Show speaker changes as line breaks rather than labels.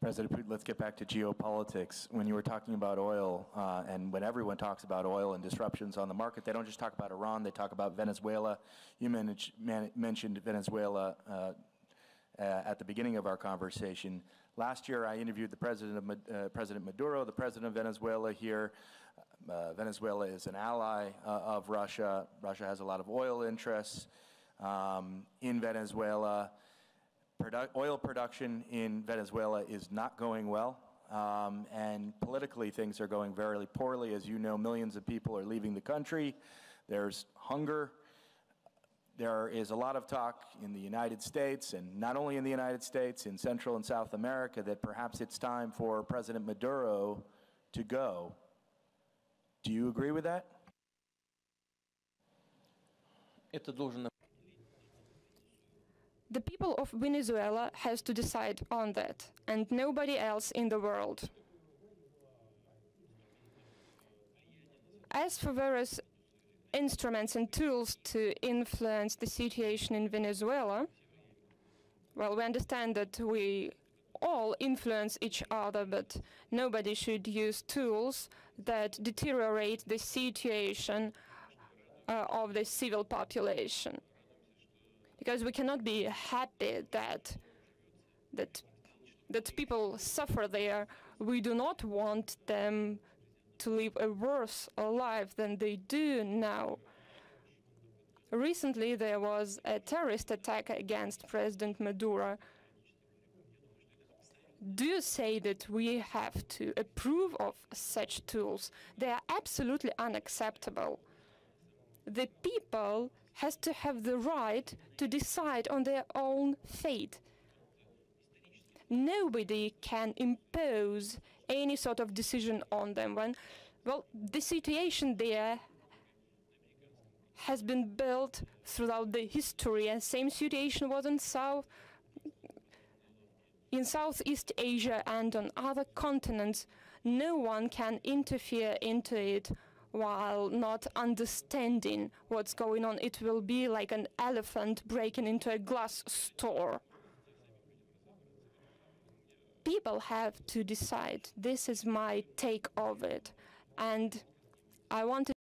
President Putin, let's get back to geopolitics. When you were talking about oil, uh, and when everyone talks about oil and disruptions on the market, they don't just talk about Iran, they talk about Venezuela. You manage, man, mentioned Venezuela uh, uh, at the beginning of our conversation. Last year, I interviewed the president of uh, President Maduro, the president of Venezuela here. Uh, Venezuela is an ally uh, of Russia. Russia has a lot of oil interests um, in Venezuela Produ oil production in Venezuela is not going well. Um, and politically, things are going very poorly. As you know, millions of people are leaving the country. There's hunger. There is a lot of talk in the United States, and not only in the United States, in Central and South America, that perhaps it's time for President Maduro to go. Do you agree with that?
Это должен
The people of Venezuela has to decide on that, and nobody else in the world. As for various instruments and tools to influence the situation in Venezuela, well, we understand that we all influence each other, but nobody should use tools that deteriorate the situation uh, of the civil population because we cannot be happy that that that people suffer there. We do not want them to live a worse life than they do now. Recently, there was a terrorist attack against President Maduro. Do you say that we have to approve of such tools? They are absolutely unacceptable. The people has to have the right to decide on their own fate. Nobody can impose any sort of decision on them when, well, the situation there has been built throughout the history, and same situation was in South in Southeast Asia and on other continents. No one can interfere into it while not understanding what's going on. It will be like an elephant breaking into a glass store. People have to decide. This is my take of it. And I wanted